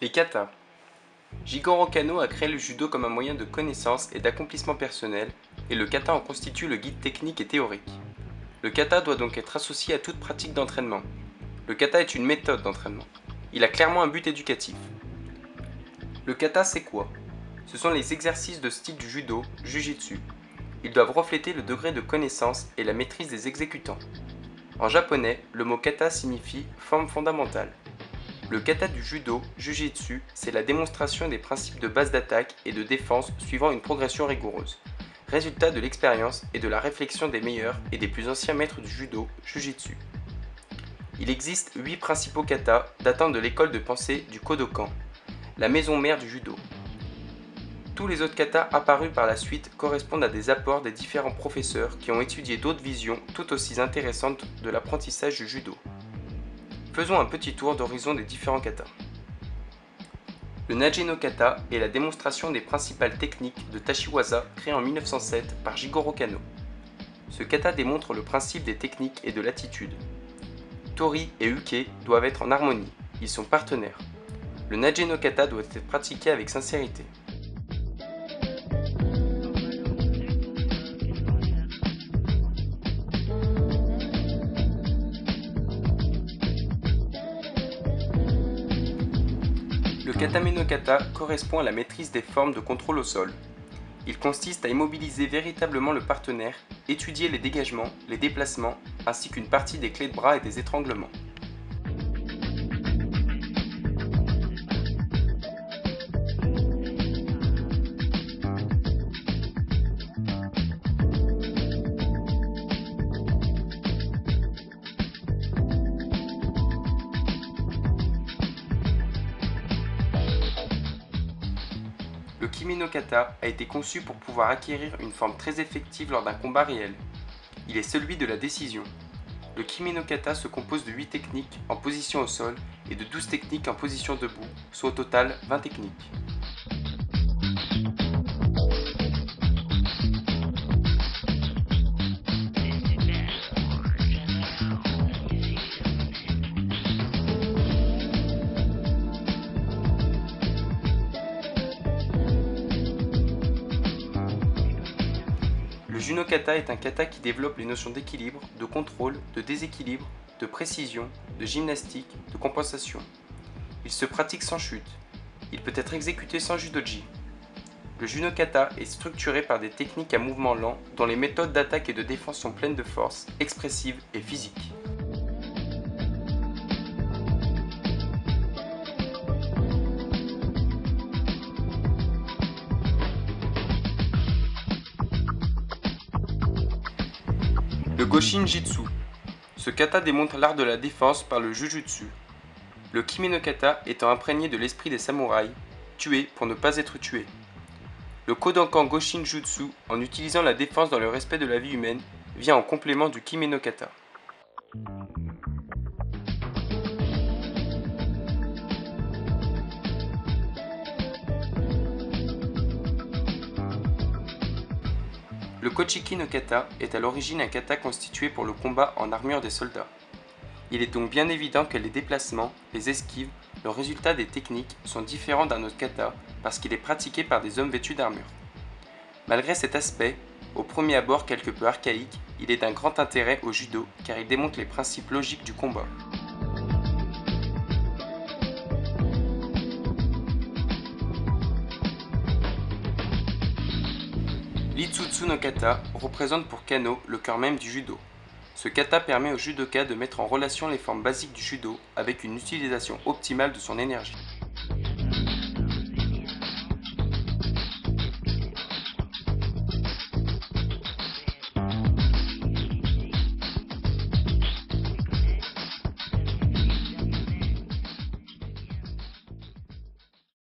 Les katas. Jigoro Kano a créé le judo comme un moyen de connaissance et d'accomplissement personnel, et le kata en constitue le guide technique et théorique. Le kata doit donc être associé à toute pratique d'entraînement. Le kata est une méthode d'entraînement. Il a clairement un but éducatif. Le kata c'est quoi? Ce sont les exercices de style du judo, jujitsu. Ils doivent refléter le degré de connaissance et la maîtrise des exécutants. En japonais, le mot kata signifie forme fondamentale. Le kata du judo, jujitsu, c'est la démonstration des principes de base d'attaque et de défense suivant une progression rigoureuse. Résultat de l'expérience et de la réflexion des meilleurs et des plus anciens maîtres du judo, jujitsu. Il existe 8 principaux katas datant de l'école de pensée du Kodokan, la maison mère du judo. Tous les autres katas apparus par la suite correspondent à des apports des différents professeurs qui ont étudié d'autres visions tout aussi intéressantes de l'apprentissage du judo. Faisons un petit tour d'horizon des différents katas. Le Naje no Kata est la démonstration des principales techniques de Tashiwaza créé en 1907 par Jigoro Kano. Ce kata démontre le principe des techniques et de l'attitude. Tori et Uke doivent être en harmonie, ils sont partenaires. Le Naje no Kata doit être pratiqué avec sincérité. Le katame no kata correspond à la maîtrise des formes de contrôle au sol. Il consiste à immobiliser véritablement le partenaire, étudier les dégagements, les déplacements, ainsi qu'une partie des clés de bras et des étranglements. Le Kimi no Kata a été conçu pour pouvoir acquérir une forme très effective lors d'un combat réel. Il est celui de la décision. Le Kimi no Kata se compose de 8 techniques en position au sol et de 12 techniques en position debout, soit au total 20 techniques. Le Juno Kata est un kata qui développe les notions d'équilibre, de contrôle, de déséquilibre, de précision, de gymnastique, de compensation. Il se pratique sans chute. Il peut être exécuté sans judoji. Le Juno Kata est structuré par des techniques à mouvement lent dont les méthodes d'attaque et de défense sont pleines de force, expressives et physiques. Le Goshin Jitsu. Ce kata démontre l'art de la défense par le jujutsu. Le Kimi Kata étant imprégné de l'esprit des samouraïs, tuer pour ne pas être tué. Le Kodokan Goshin Jutsu, en utilisant la défense dans le respect de la vie humaine, vient en complément du Kimi Kata. Le Kochiki no Kata est à l'origine un kata constitué pour le combat en armure des soldats. Il est donc bien évident que les déplacements, les esquives, le résultat des techniques sont différents d'un autre kata parce qu'il est pratiqué par des hommes vêtus d'armure. Malgré cet aspect, au premier abord quelque peu archaïque, il est d'un grand intérêt au judo car il démontre les principes logiques du combat. L'Itsutsu no Kata représente pour Kano le cœur même du judo. Ce kata permet au judoka de mettre en relation les formes basiques du judo avec une utilisation optimale de son énergie.